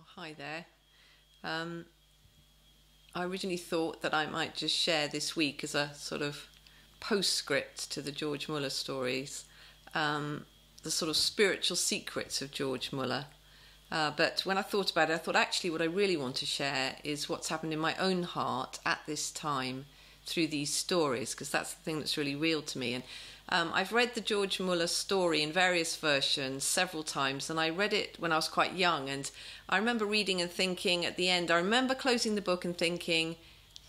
Oh, hi there. Um, I originally thought that I might just share this week as a sort of postscript to the George Muller stories, um, the sort of spiritual secrets of George Muller. Uh, but when I thought about it, I thought actually what I really want to share is what's happened in my own heart at this time through these stories, because that's the thing that's really real to me. And um, I've read the George Muller story in various versions several times, and I read it when I was quite young. And I remember reading and thinking at the end, I remember closing the book and thinking,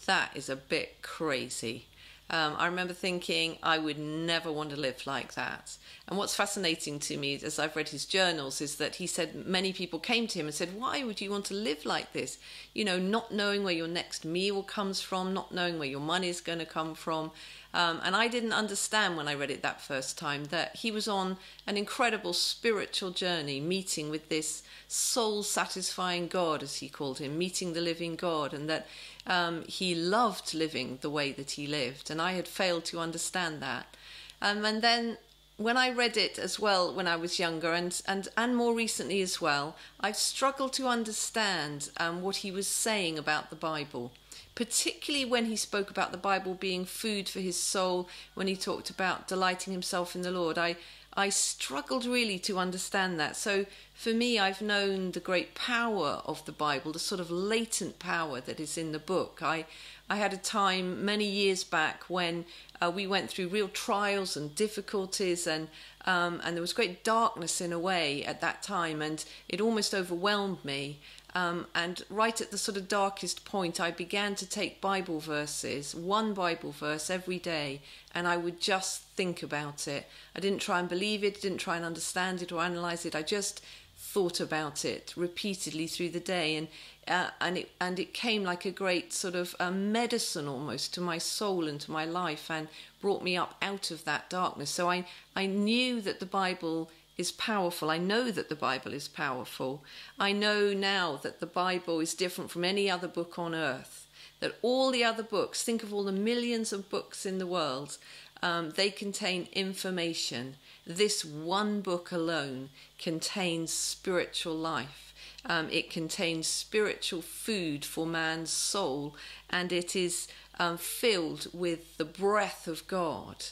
that is a bit crazy. Um, I remember thinking I would never want to live like that. And what's fascinating to me as I've read his journals is that he said many people came to him and said, Why would you want to live like this? You know, not knowing where your next meal comes from, not knowing where your money is going to come from. Um, and I didn't understand when I read it that first time that he was on an incredible spiritual journey, meeting with this soul satisfying God, as he called him, meeting the living God, and that um, he loved living the way that he lived. And I had failed to understand that. Um, and then when I read it as well when I was younger and, and, and more recently as well, I've struggled to understand um, what he was saying about the Bible particularly when he spoke about the Bible being food for his soul, when he talked about delighting himself in the Lord. I, I struggled really to understand that. So for me, I've known the great power of the Bible, the sort of latent power that is in the book. I, I had a time many years back when uh, we went through real trials and difficulties, and um, and there was great darkness in a way at that time, and it almost overwhelmed me. Um, and right at the sort of darkest point, I began to take Bible verses, one Bible verse every day, and I would just think about it. I didn't try and believe it, didn't try and understand it or analyze it. I just thought about it repeatedly through the day, and uh, and it and it came like a great sort of uh, medicine almost to my soul and to my life, and brought me up out of that darkness. So I I knew that the Bible is powerful. I know that the Bible is powerful. I know now that the Bible is different from any other book on earth. That all the other books, think of all the millions of books in the world, um, they contain information. This one book alone contains spiritual life. Um, it contains spiritual food for man's soul, and it is um, filled with the breath of God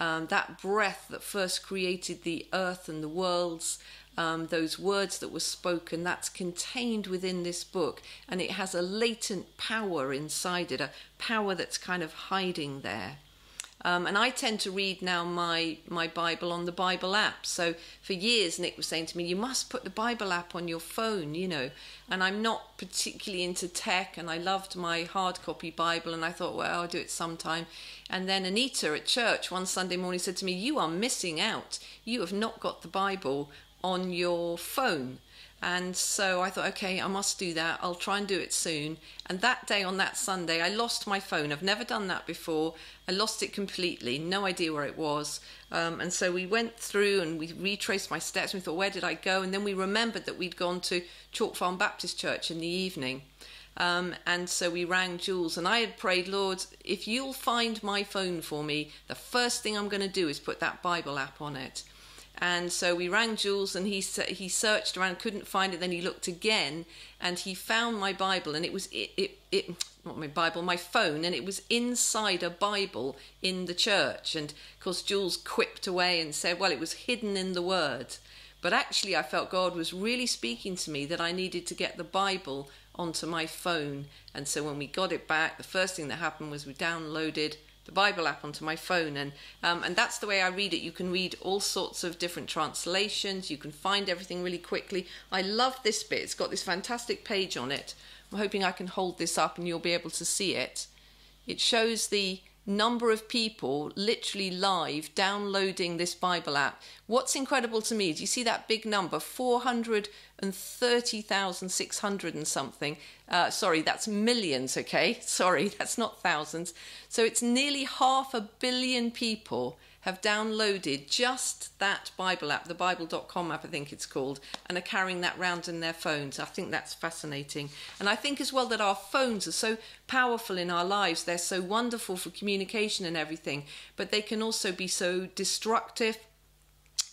um, that breath that first created the earth and the worlds, um, those words that were spoken, that's contained within this book, and it has a latent power inside it, a power that's kind of hiding there. Um, and I tend to read now my my Bible on the Bible app. So for years, Nick was saying to me, "You must put the Bible app on your phone," you know. And I'm not particularly into tech, and I loved my hard copy Bible, and I thought, well, I'll do it sometime. And then Anita at church one Sunday morning said to me, "You are missing out. You have not got the Bible on your phone." And so I thought, okay, I must do that. I'll try and do it soon. And that day on that Sunday, I lost my phone. I've never done that before. I lost it completely, no idea where it was. Um, and so we went through and we retraced my steps. And we thought, where did I go? And then we remembered that we'd gone to Chalk Farm Baptist Church in the evening. Um, and so we rang Jules, and I had prayed, Lord, if you'll find my phone for me, the first thing I'm going to do is put that Bible app on it. And so we rang Jules, and he he searched around, couldn't find it. Then he looked again, and he found my Bible, and it was it it, it not my Bible, my phone, and it was inside a Bible in the church. And of course, Jules quipped away and said, "Well, it was hidden in the Word." But actually, I felt God was really speaking to me that I needed to get the Bible onto my phone. And so when we got it back, the first thing that happened was we downloaded the Bible app onto my phone, and um, and that's the way I read it. You can read all sorts of different translations. You can find everything really quickly. I love this bit. It's got this fantastic page on it. I'm hoping I can hold this up and you'll be able to see it. It shows the number of people literally live downloading this Bible app. What's incredible to me, do you see that big number? 430,600 and something. Uh, sorry, that's millions, okay? Sorry, that's not thousands. So it's nearly half a billion people have downloaded just that Bible app, the Bible.com app, I think it's called, and are carrying that round in their phones. I think that's fascinating. And I think as well that our phones are so powerful in our lives. They're so wonderful for communication and everything, but they can also be so destructive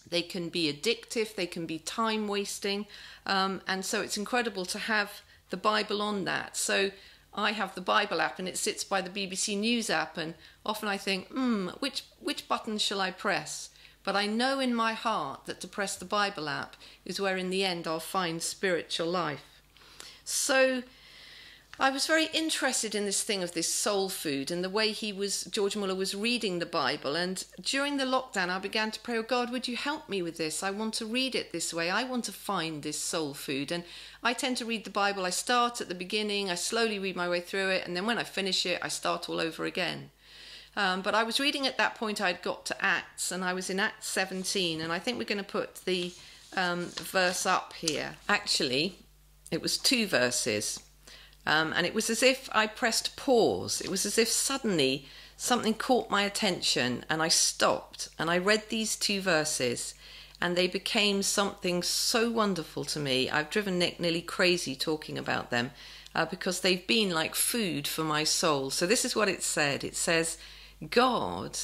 They can be addictive, they can be time wasting. Um, and so it's incredible to have the Bible on that. So I have the Bible app and it sits by the BBC News app, and often I think, hmm, which, which button shall I press? But I know in my heart that to press the Bible app is where in the end I'll find spiritual life. So I was very interested in this thing of this soul food and the way he was, George Muller was reading the Bible. And during the lockdown, I began to pray, Oh God, would you help me with this? I want to read it this way. I want to find this soul food. And I tend to read the Bible. I start at the beginning, I slowly read my way through it. And then when I finish it, I start all over again. Um, but I was reading at that point, I'd got to Acts, and I was in Acts 17. And I think we're going to put the um, verse up here. Actually, it was two verses. Um, and it was as if I pressed pause. It was as if suddenly something caught my attention and I stopped and I read these two verses and they became something so wonderful to me. I've driven Nick nearly crazy talking about them uh, because they've been like food for my soul. So this is what it said it says, God,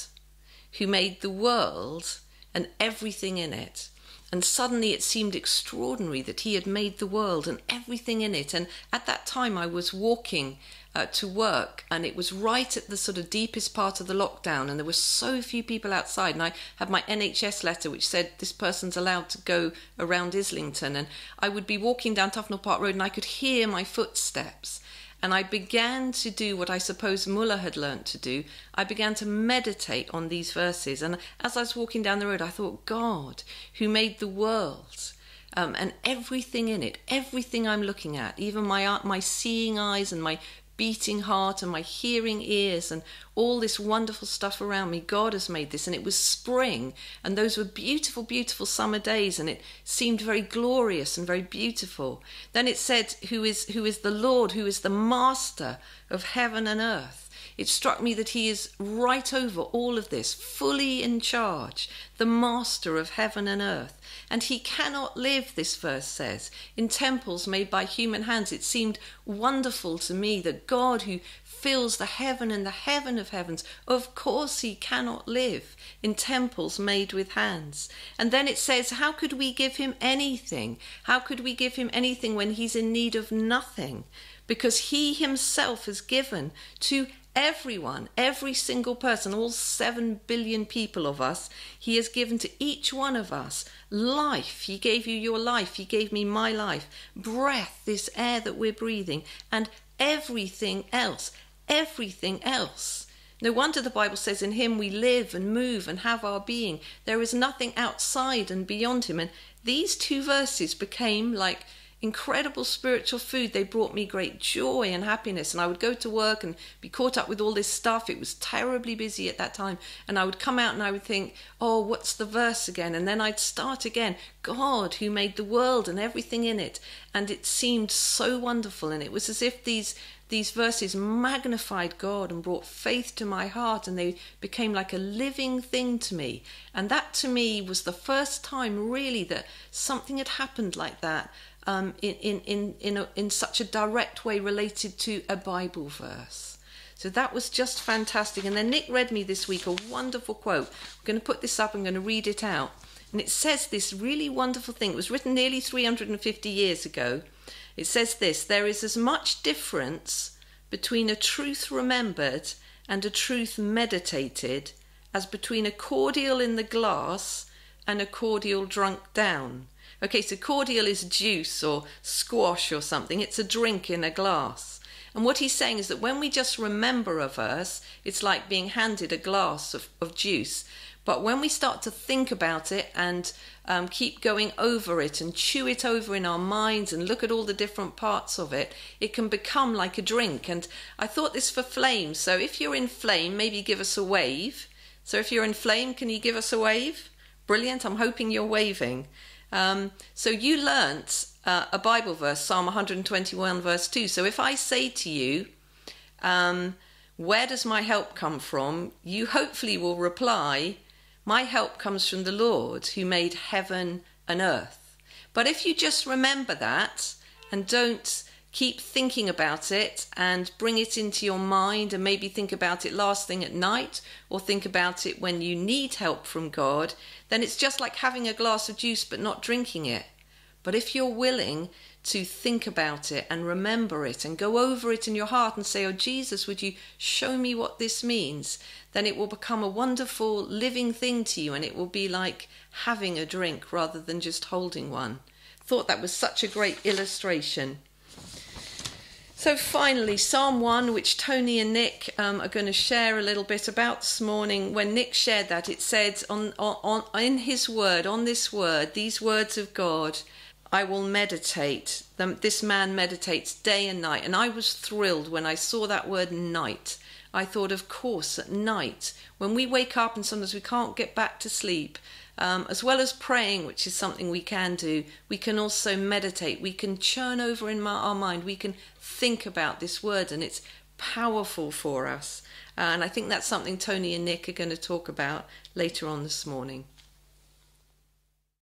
who made the world and everything in it, and suddenly it seemed extraordinary that he had made the world and everything in it. And at that time, I was walking uh, to work, and it was right at the sort of deepest part of the lockdown, and there were so few people outside. And I had my NHS letter which said this person's allowed to go around Islington. And I would be walking down Tufnell Park Road, and I could hear my footsteps. And I began to do what I suppose Muller had learnt to do. I began to meditate on these verses. And as I was walking down the road, I thought, God, who made the world um, and everything in it, everything I'm looking at, even my, my seeing eyes and my beating heart and my hearing ears and all this wonderful stuff around me. God has made this. And it was spring, and those were beautiful, beautiful summer days, and it seemed very glorious and very beautiful. Then it said, Who is, who is the Lord, who is the master of heaven and earth? It struck me that he is right over all of this, fully in charge, the master of heaven and earth. And he cannot live, this verse says, in temples made by human hands. It seemed wonderful to me that God, who fills the heaven and the heaven of heavens, of course he cannot live in temples made with hands. And then it says, How could we give him anything? How could we give him anything when he's in need of nothing? Because he himself has given to everyone, every single person, all seven billion people of us, He has given to each one of us life. He gave you your life. He gave me my life, breath, this air that we're breathing, and everything else. Everything else. No wonder the Bible says, In Him we live and move and have our being. There is nothing outside and beyond Him. And these two verses became like incredible spiritual food. They brought me great joy and happiness. And I would go to work and be caught up with all this stuff. It was terribly busy at that time. And I would come out and I would think, oh, what's the verse again? And then I'd start again. God, who made the world and everything in it. And it seemed so wonderful. And it was as if these these verses magnified God and brought faith to my heart, and they became like a living thing to me. And that to me was the first time, really, that something had happened like that um, in, in, in, in, a, in such a direct way related to a Bible verse. So that was just fantastic. And then Nick read me this week a wonderful quote. I'm going to put this up, I'm going to read it out. And it says this really wonderful thing. It was written nearly 350 years ago. It says this There is as much difference between a truth remembered and a truth meditated as between a cordial in the glass and a cordial drunk down. Okay, so cordial is juice or squash or something. It's a drink in a glass. And what he's saying is that when we just remember a verse, it's like being handed a glass of, of juice. But when we start to think about it and um, keep going over it and chew it over in our minds and look at all the different parts of it, it can become like a drink. And I thought this for flame. So if you're in flame, maybe give us a wave. So if you're in flame, can you give us a wave? Brilliant. I'm hoping you're waving. Um, so you learnt uh, a Bible verse, Psalm 121, verse 2. So if I say to you, um, Where does my help come from? you hopefully will reply, My help comes from the Lord who made heaven and earth. But if you just remember that and don't keep thinking about it and bring it into your mind and maybe think about it last thing at night or think about it when you need help from God, then it's just like having a glass of juice but not drinking it. But if you're willing to think about it and remember it and go over it in your heart and say, Oh, Jesus, would you show me what this means? Then it will become a wonderful living thing to you and it will be like having a drink rather than just holding one. Thought that was such a great illustration. So, finally, Psalm 1, which Tony and Nick um, are going to share a little bit about this morning. When Nick shared that, it said, on, on, in his word, on this word, these words of God, I will meditate. This man meditates day and night. And I was thrilled when I saw that word night. I thought, of course, at night, when we wake up and sometimes we can't get back to sleep, um, as well as praying, which is something we can do, we can also meditate. We can churn over in our mind. We can think about this word, and it's powerful for us. Uh, and I think that's something Tony and Nick are going to talk about later on this morning.